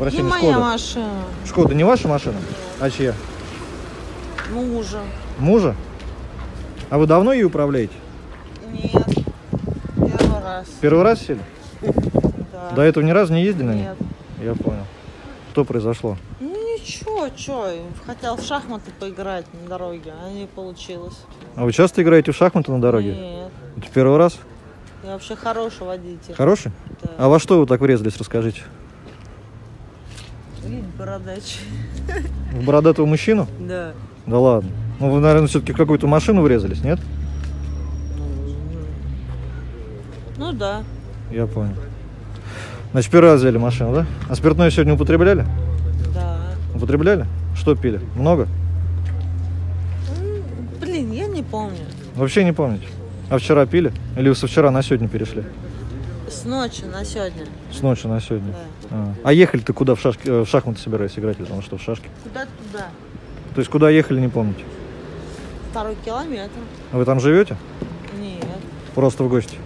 прощения, Не моя Шкода? машина. Шкода не ваша машина? А чья? Мужа. Мужа? А вы давно ее управляете? Нет. Первый раз. Первый раз сели? Да. До этого ни разу не ездили на ней? Нет. Я понял. Что произошло? Ну ничего, чё, хотел в шахматы поиграть на дороге, а не получилось. А вы часто играете в шахматы на дороге? Нет. Это первый раз? Я вообще хороший водитель. Хороший? Да. А во что вы так врезались, расскажите? Бородач. В бородатого мужчину? Да. Да ладно. Ну вы, наверное, все-таки в какую-то машину врезались, нет? Ну да. Я понял. Значит, первый раз взяли машину, да? А спиртное сегодня употребляли? Да. Употребляли? Что пили? Много? Блин, я не помню. Вообще не помните? А вчера пили? Или вы со вчера на сегодня перешли? С ночи на сегодня. С ночи на сегодня. Да. А, А ехали ты куда в, шашки, э, в шахматы собирались играть? Или там что, в шашки? Куда туда? То есть куда ехали, не помните? Второй километр. А вы там живете? Нет. Просто в гости?